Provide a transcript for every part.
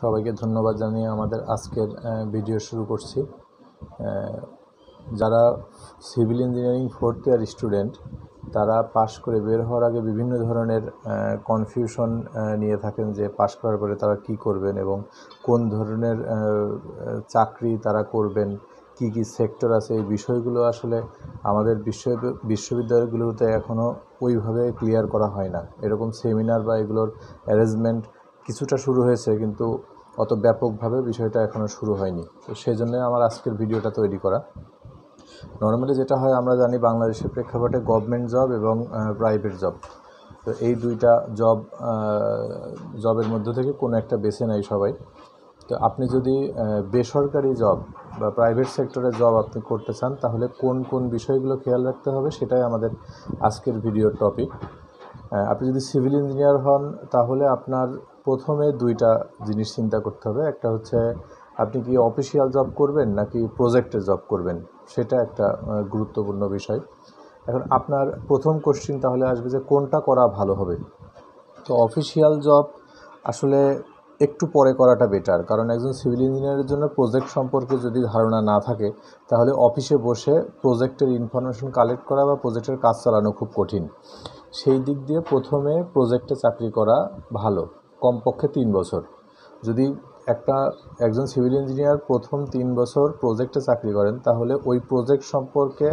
সবাইকে ধন্যবাদ জানিয়ে আমাদের আজকের ভিডিও শুরু করছি। যারা civil engineering fourth year student, তারা পাশ করে বের হওয়ার আগে বিভিন্ন ধরনের কনফিউশন নিয়ে থাকেন যে পাশ করার পরে তারা কি করবেন এবং কোন ধরনের চাকরি তারা করবেন, কি কি সেক্টর আছে, এই বিষয়গুলো আসলে আমাদের বিশ্ব বিশ্ববিদ্যালয়গুলোতে এখনও ওইভাবে ক্লিয়ার করা হয় না। এরকম সেমিনার বা এগুলোর অ্যারেঞ্জমেন্ট কিছুটা শুরু হয়েছে, কিন্তু অত ব্যাপকভাবে বিষয়টা এখনও শুরু হয়নি। তো সেই জন্য আমার আজকের ভিডিওটা তৈরি করা। নর্মালি যেটা হয়, আমরা জানি বাংলাদেশের প্রেক্ষাপটে গভর্নমেন্ট জব এবং প্রাইভেট জব তো এই দুইটা জব জবের মধ্যে থেকে কোনো একটা বেছে নেয় সবাই। তো আপনি যদি বেসরকারি জব বা প্রাইভেট সেক্টরে জব আপনি করতে চান, তাহলে কোন কোন বিষয়গুলো খেয়াল রাখতে হবে, সেটাই আমাদের আজকের ভিডিওর টপিক আপনি যদি সিভিল ইঞ্জিনিয়ার হন, তাহলে আপনার প্রথমে দুইটা জিনিস চিন্তা করতে হবে। একটা হচ্ছে, আপনি কি অফিসিয়াল জব করবেন নাকি প্রজেক্টে জব করবেন? সেটা একটা গুরুত্বপূর্ণ বিষয়। এখন আপনার প্রথম কোশ্চিন তাহলে আসবে যে, কোনটা করা ভালো হবে? তো অফিসিয়াল জব আসলে একটু পরে করাটা বেটার কারণ একজন সিভিল ইঞ্জিনিয়ারের জন্য প্রজেক্ট সম্পর্কে যদি ধারণা না থাকে, তাহলে অফিসে বসে প্রজেক্টের ইনফরমেশন কালেক্ট করা বা প্রজেক্টের কাজ চালানো খুব কঠিন। সেই দিক দিয়ে প্রথমে প্রজেক্টে চাকরি করা ভালো কমপক্ষে তিন বছর। যদি একটা একজন সিভিল ইঞ্জিনিয়ার প্রথম তিন বছর প্রজেক্টে চাকরি করেন, তাহলে ওই প্রজেক্ট সম্পর্কে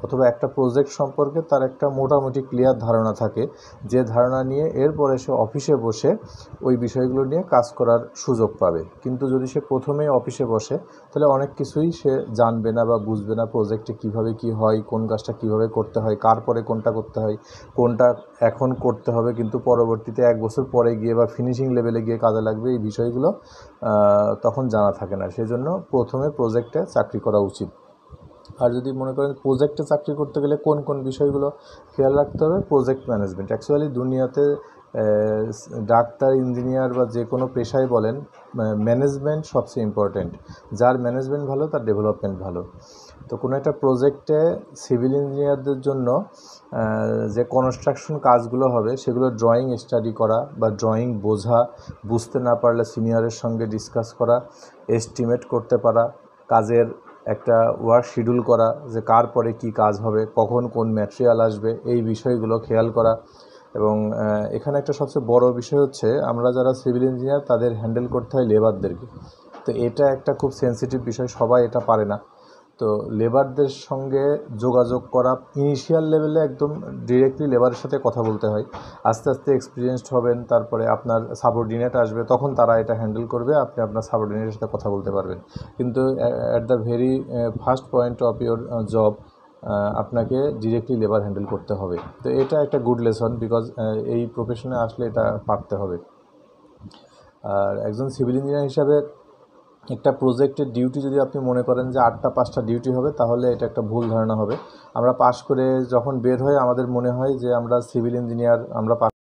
অথবা একটা প্রজেক্ট সম্পর্কে তার একটা মোটামুটি ক্লিয়ার ধারণা থাকে। যে ধারণা নিয়ে এরপরে সে অফিসে বসে ওই বিষয়গুলো নিয়ে কাজ করার সুযোগ পাবে। কিন্তু যদি সে প্রথমেই অফিসে বসে, তাহলে অনেক কিছুই সে জানবে না বা বুঝবে না প্রজেক্টে কীভাবে কি হয়, কোন কাজটা কীভাবে করতে হয়, কার পরে কোনটা করতে হয়, কোনটা এখন করতে হবে, কিন্তু পরবর্তীতে এক বছর পরে গিয়ে বা ফিনিশিং লেভেলে গিয়ে কাজে লাগবে, এই বিষয়গুলো তখন জানা থাকে না। সেজন্য প্রথমে প্রজেক্টে চাকরি করা উচিত। আর যদি মনে করেন প্রজেক্টে চাকরি করতে গেলে কোন কোন বিষয়গুলো খেয়াল রাখতে হবে? প্রজেক্ট ম্যানেজমেন্ট অ্যাকচুয়ালি দুনিয়াতে ডাক্তার ইঞ্জিনিয়ার বা যে কোনো পেশায় বলেন ম্যানেজমেন্ট সবচেয়ে ইম্পর্ট্যান্ট যার ম্যানেজমেন্ট ভালো, তার ডেভেলপমেন্ট ভালো। তো কোনো একটা প্রজেক্টে সিভিল ইঞ্জিনিয়ারদের জন্য যে কনস্ট্রাকশন কাজগুলো হবে, সেগুলো ড্রয়িং স্টাডি করা বা ড্রয়িং বোঝা, বুঝতে না পারলে সিনিয়রের সঙ্গে ডিসকাস করা এস্টিমেট করতে পারা, কাজের একটা ওয়ার্ক শিডিউল করা যে কার পরে কি কাজ হবে, কখন কোন ম্যাটেরিয়াল আসবে, এই বিষয়গুলো খেয়াল করা। এবং এখানে একটা সবচেয়ে বড় বিষয় হচ্ছে আমরা যারা সিভিল ইঞ্জিনিয়ার তাদের হ্যান্ডেল করতে হয় লেবারদেরকে তো এটা একটা খুব সেন্সিটিভ বিষয়, সবাই এটা পারে না। তো লেবারদের সঙ্গে যোগাযোগ করা ইনিশিয়াল লেভেলে একদম ডিরেক্টলি লেবারের সাথে কথা বলতে হয়। আস্তে আস্তে এক্সপিরিয়েন্সড হবেন, তারপরে আপনার সাবঅর্ডিনেট আসবে, তখন তারা এটা হ্যান্ডেল করবে, আপনি আপনার সাবঅর্ডিনেটের সাথে কথা বলতে পারবেন। কিন্তু at the very first point of your job আপনাকে ডিরেক্টলি লেবার হ্যান্ডেল করতে হবে। তো এটা একটা গুড লেসন বিকজ এই প্রফেশনে আসলে এটা পারতে হবে। আর একজন সিভিল ইঞ্জিনিয়ার হিসাবে একটা প্রজেক্টের ডিউটি যদি আপনি মনে করেন যে আটটা, পাঁচটা ডিউটি হবে, তাহলে এটা একটা ভুল ধারণা হবে। আমরা পাশ করে যখন বের হই, আমাদের মনে হয় যে আমরা সিভিল ইঞ্জিনিয়ার আমরা